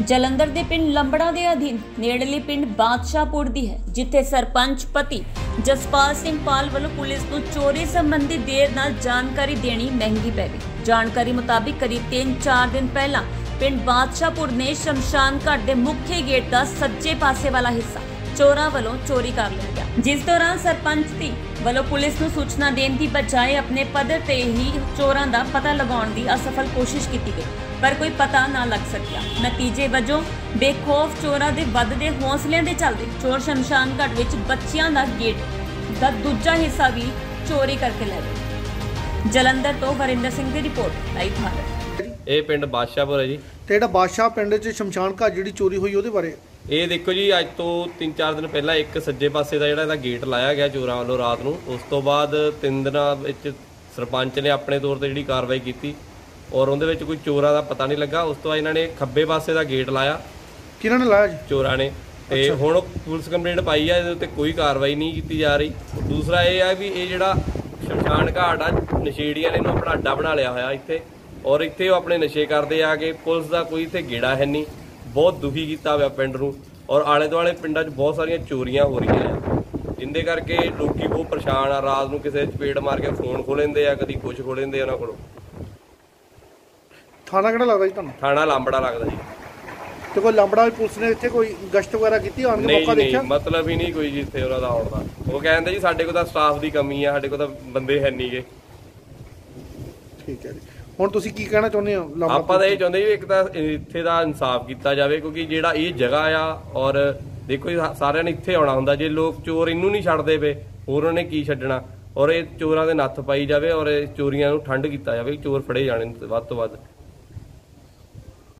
ਜਲੰਧਰ ਦੇ ਪਿੰਡ ਲੰਬੜਾ ਦੇ ਅਧੀਨ ਨੇੜਲੇ ਪਿੰਡ ਬਾਦਸ਼ਾਹਪੁਰ ਦੀ ਹੈ, ਜਿੱਥੇ ਸਰਪੰਚ ਪਤੀ ਜਸਪਾਲ ਸਿੰਘ ਪਾਲ ਵੱਲੋਂ ਪੁਲਿਸ ਨੂੰ ਚੋਰੀ ਸੰਬੰਧੀ ਦੇਰ ਨਾਲ ਜਾਣਕਾਰੀ ਦੇਣੀ ਮਹਿੰਗੀ ਪੈ ਗਈ। ਜਾਣਕਾਰੀ ਮੁਤਾਬਿਕ ਕਰੀਬ 3-4 ਦਿਨ ਪਹਿਲਾਂ ਪਿੰਡ ਬਾਦਸ਼ਾਹਪੁਰ ਨੇ ਸ਼ਮਸ਼ਾਨ ਘਾਟ ਦੇ ਮੁੱਖ ਗੇਟ ਦਾ ਸੱਜੇ ਪਾਸੇ ਵਾਲਾ ਹਿੱਸਾ ਚੋਰਾਂ ਵੱਲੋਂ ਚੋਰੀ ਕਰ ਲਿਆ ਗਿਆ। ਜਿਸ ਦੌਰਾਨ ਸਰਪੰਚ ਦੀ ਵੱਲੋਂ ਪੁਲਿਸ ਨੂੰ ਸੂਚਨਾ ਦੇਣ ਦੀ ਬਜਾਏ ਆਪਣੇ ਪੱਧਰ ਤੇ ਹੀ ਚੋਰਾਂ ਦਾ ਪਤਾ ਲਗਾਉਣ ਦੀ ਅਸਫਲ ਕੋਸ਼ਿਸ਼ ਕੀਤੀ ਗਈ ਪਰ ਕੋਈ ਪਤਾ ਨਾ ਲੱਗ ਸਕਿਆ। ਨਤੀਜੇ ਵਜੋਂ ਬੇਖੌਫ ਚੋਰਾਂ ਦੇ ਵੱਧਦੇ ਹੌਸਲਿਆਂ ਦੇ ਚੱਲਦੇ ਚੋਰ ਸ਼ਮਸ਼ਾਨ ਘਾਟ ਵਿੱਚ ਬੱਚਿਆਂ ਦਾ ਗੇਟ ਦਾ ਦੂਜਾ ਹਿੱਸਾ ਵੀ ਚੋਰੀ ਕਰਕੇ ਲੈ ਗਏ। ਜਲੰਧਰ ਤੋਂ ਵਰਿੰਦਰ ਸਿੰਘ ਦੀ ਰਿਪੋਰਟ ਲਾਈਵ ਭਾਰਤ। ਇਹ ਪਿੰਡ ਬਾਦਸ਼ਾਹਪੁਰ ਹੈ ਜੀ। ਤੇ ਜਿਹੜਾ ਬਾਦਸ਼ਾਹ ਪਿੰਡ 'ਚ ਸ਼ਮਸ਼ਾਨ ਘਾਟ ਜਿਹੜੀ ਚੋਰੀ ਹੋਈ ਉਹਦੇ ਬਾਰੇ? ਇਹ ਦੇਖੋ ਜੀ ਅੱਜ ਤੋਂ 3-4 ਦਿਨ ਪਹਿਲਾਂ ਇੱਕ ਸੱਜੇ ਪਾਸੇ ਦਾ ਜਿਹੜਾ ਇਹਦਾ ਗੇਟ ਲਾਇਆ ਗਿਆ ਚੋਰਾਂ ਵੱਲੋਂ ਰਾਤ ਨੂੰ। ਉਸ ਤੋਂ ਬਾਅਦ ਤਿੰਨ ਦਿਨਾਂ ਵਿੱਚ ਸਰਪੰਚ ਨੇ ਆਪਣੇ ਤੌਰ ਤੇ ਜਿਹੜੀ ਕਾਰਵਾਈ ਕੀਤੀ ਔਰ ਉਹਦੇ ਵਿੱਚ ਕੋਈ ਚੋਰਾਂ ਦਾ ਪਤਾ ਨਹੀਂ ਲੱਗਾ। ਉਸ ਤੋਂ ਬਾਅਦ ਇਹਨਾਂ ਨੇ ਖੱਬੇ ਪਾਸੇ ਦਾ ਗੇਟ ਲਾਇਆ। ਕਿਹਨਾਂ ਨੇ ਲਾਇਆ ਜੀ? ਚੋਰਾਂ ਨੇ। ਤੇ ਹੁਣ ਪੁਲਿਸ ਕੰਪਲੇਂਟ ਪਾਈ ਆ ਇਹਦੇ ਉੱਤੇ ਕੋਈ ਕਾਰਵਾਈ ਨਹੀਂ ਕੀਤੀ ਜਾ ਰਹੀ। ਦੂਸਰਾ ਇਹ ਆ ਵੀ ਇਹ ਜਿਹੜਾ ਸ਼ਮਸ਼ਾਨ ਘਾਟ ਆ ਨਸ਼ੇੜੀਆਂ ਨੇ ਇਹਨੂੰ ਆਪਣਾ ਅੱਡਾ ਬਣਾ ਲਿਆ ਹੋਇਆ ਇੱਥੇ। ਔਰ ਇੱਥੇ ਉਹ ਆਪਣੇ ਨਸ਼ੇ ਕਰਦੇ ਆ ਕੇ ਪੁਲਿਸ ਦਾ ਕੋਈ ਇੱਥੇ ਗੇੜਾ ਹੈ ਨਹੀਂ। ਬਹੁਤ ਦੁਖੀ ਕੀਤਾ ਹੋਇਆ ਪਿੰਡ ਨੂੰ ਔਰ ਆਲੇ ਦੁਆਲੇ ਪਿੰਡਾਂ 'ਚ ਬਹੁਤ ਸਾਰੀਆਂ ਚੋਰੀਆਂ ਹੋ ਰਹੀਆਂ ਆ। ਜਿੰਦੇ ਕਰਕੇ ਲੋਕੀ ਬਹੁਤ ਪਰੇਸ਼ਾਨ ਆ ਰਾਤ ਨੂੰ ਕਿਸੇ ਚਪੇੜ ਮਾਰ ਕੇ ਫੋਨ ਖੋਹ ਲੈਂਦੇ ਆ ਕਦੀ ਕੁਝ ਖੋਹ ਲੈਂਦੇ ਆ ਉਹਨਾਂ ਕੋਲੋਂ। ਥਾਣਾ ਕਿਹੜਾ ਲੱਗਦਾ ਜੀ ਤੁਹਾਨੂੰ? ਥਾਣਾ ਲਾਂਬੜਾ ਲੱਗਦਾ ਜੀ। ਤੇ ਕੋਈ ਲੰਬੜਾ ਪੁਲਿਸ ਨੇ ਇੱਥੇ ਕੋਈ ਗਸ਼ਤ ਵਗੈਰਾ ਕੀਤੀ ਆਉਣ ਦੇ ਨਹੀਂ ਮੌਕਾ ਨਹੀਂ ਦੇਖਿਆ? ਮਤਲਬ ਹੀ ਨਹੀਂ ਕੋਈ ਜੀ ਇੱਥੇ ਉਹਨਾਂ ਦਾ ਆਉਣ ਦਾ। ਉਹ ਕਹਿੰਦੇ ਜੀ ਸਾਡੇ ਕੋਲ ਤਾਂ ਸਟਾਫ ਦੀ ਕਮੀ ਆ ਸਾਡੇ ਕੋਲ ਤਾਂ ਬੰਦੇ ਹੈ ਨਹੀਂਗੇ ਠੀਕ ਹੈ ਜੀ। ਹੁਣ ਤੁਸੀਂ ਕੀ ਕਹਿਣਾ ਚਾਹੁੰਦੇ ਹੋ? ਆਪਾਂ ਤਾਂ ਇਹ ਚਾਹੁੰਦੇ ਵੀ ਇੱਕ ਤਾਂ ਇੱਥੇ ਦਾ ਇਨਸਾਫ ਕੀਤਾ ਜਾਵੇ ਕਿਉਂਕਿ ਜਿਹੜਾ ਇਹ ਜਗ੍ਹਾ ਆ ਔਰ ਦੇਖੋ ਸਾਰਿਆਂ ਨੇ ਇੱਥੇ ਆਉਣਾ ਹੁੰਦਾ ਜੇ ਲੋਕ ਚੋਰ ਇਹਨੂੰ ਨਹੀਂ ਛੱਡਦੇ ਪਏ ਹੋਰ ਉਹਨੇ ਕੀ ਛੱਡਣਾ? ਔਰ ਇਹ ਚੋਰਾਂ ਦੇ ਨੱਥ ਪਾਈ ਜਾਵੇ ਔਰ ਇਹ ਚੋਰੀਆਂ ਨੂੰ ਠੰਡ ਕੀਤਾ ਜਾਵੇ ਚੋਰ ਫੜੇ ਜਾਣ ਵੱਧ ਤੋਂ ਵੱਧ।